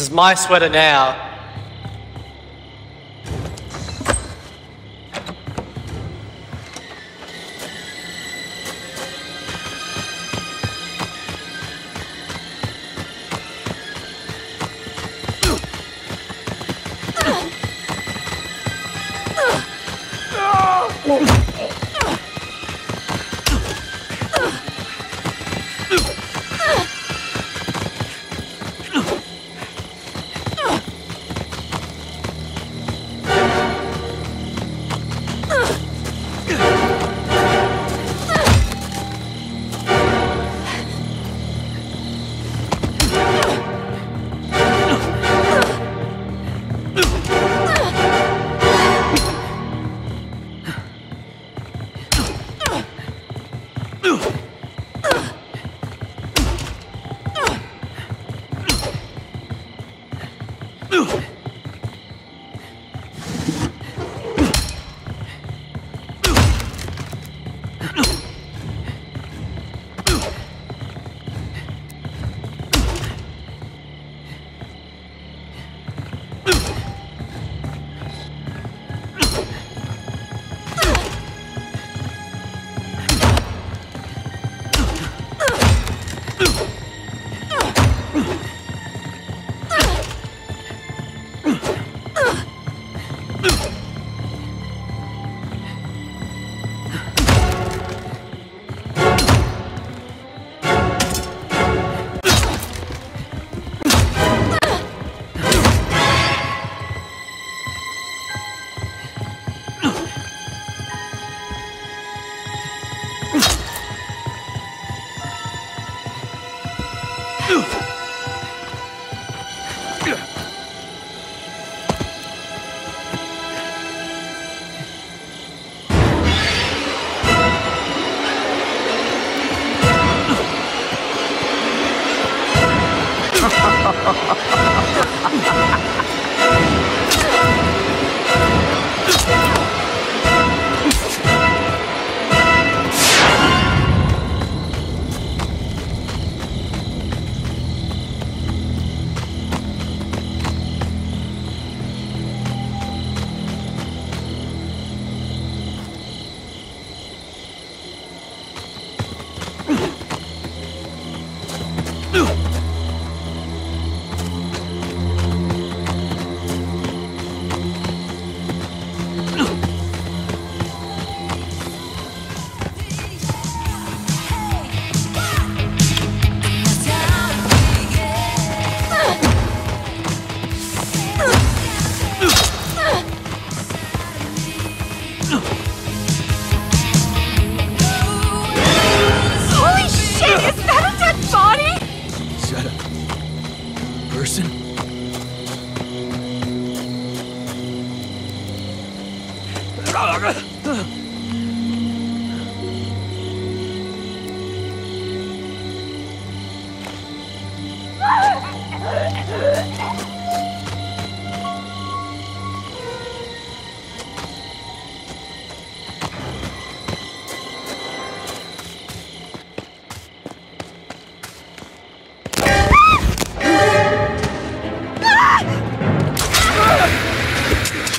is my sweater now.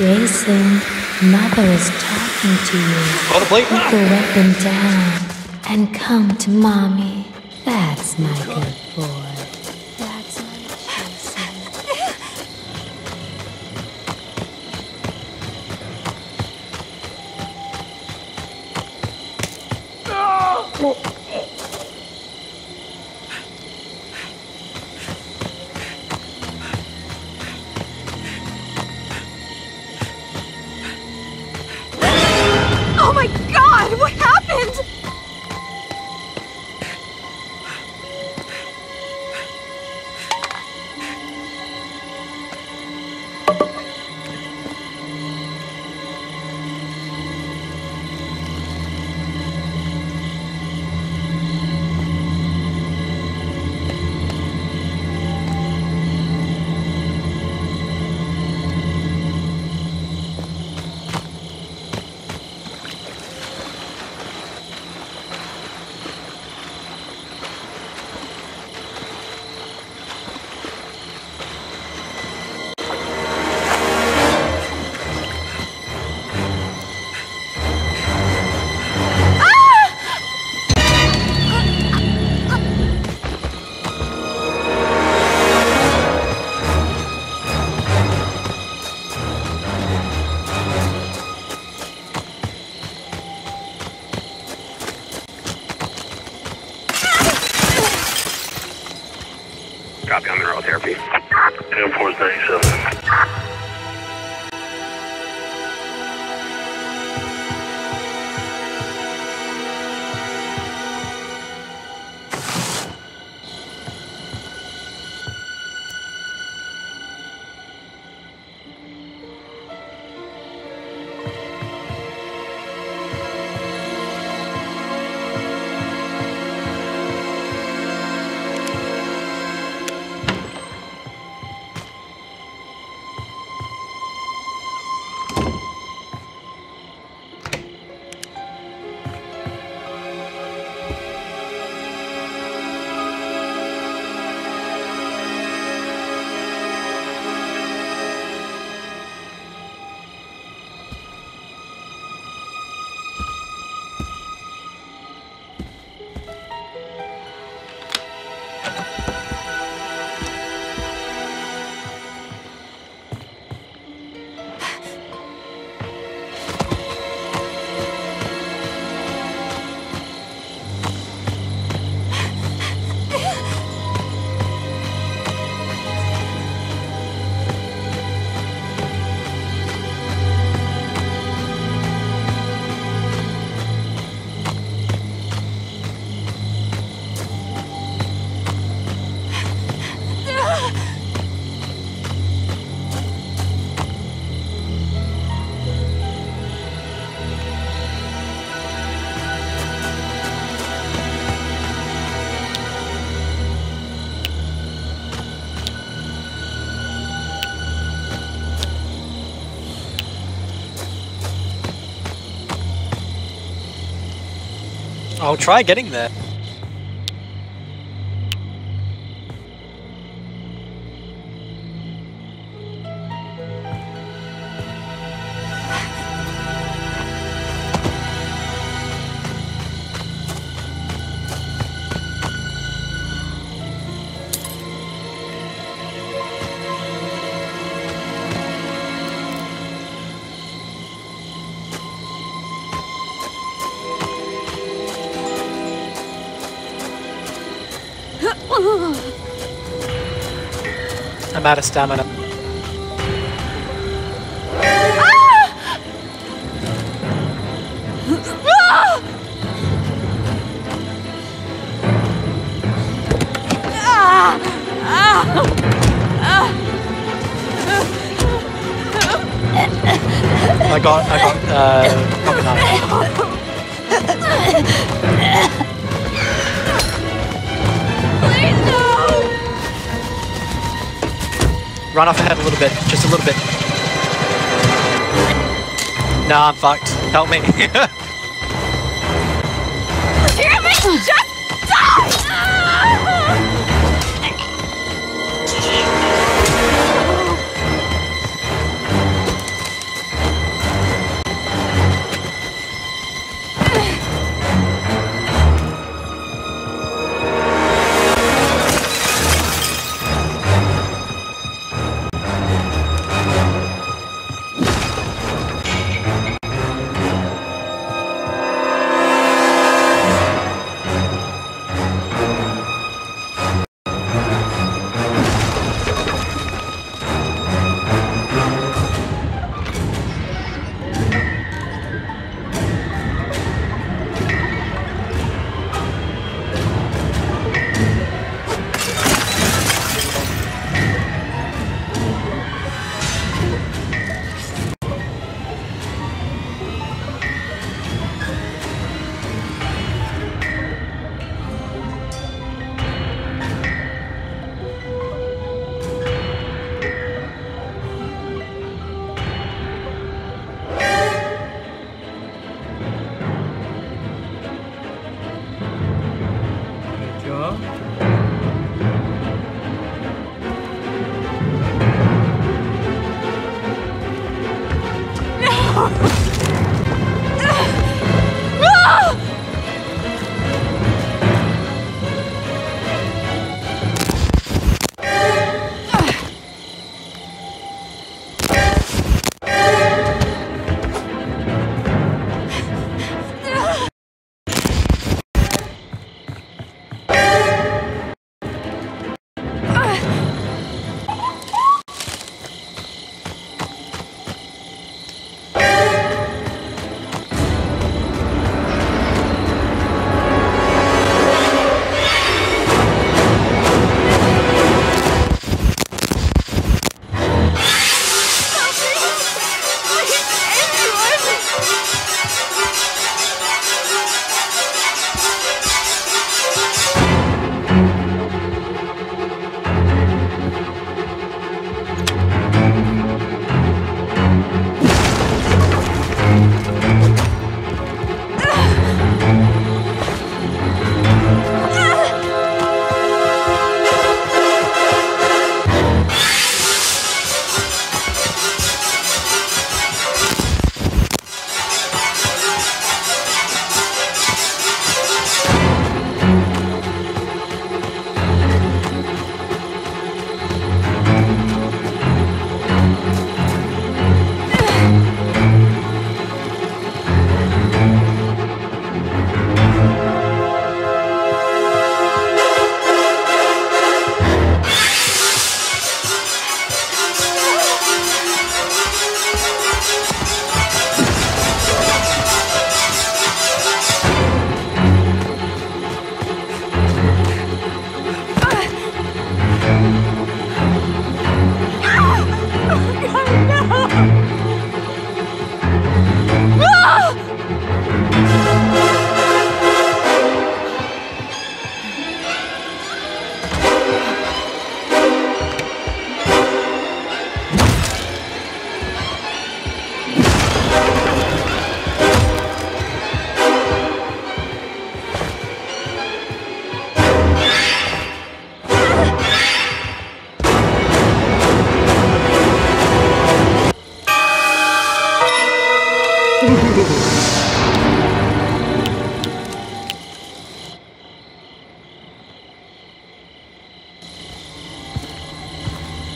Jason, Mother is talking to you. Call the plate. Put the weapon down and come to Mommy. That's my good I'll try getting there. I'm out of stamina. Ah! Ah! Ah! I got, I got, uh, Run off ahead a little bit, just a little bit. Nah, I'm fucked. Help me. Damn it! Just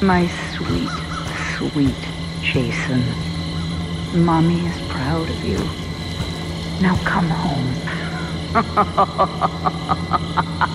My sweet, sweet Jason. Mommy is proud of you. Now come home.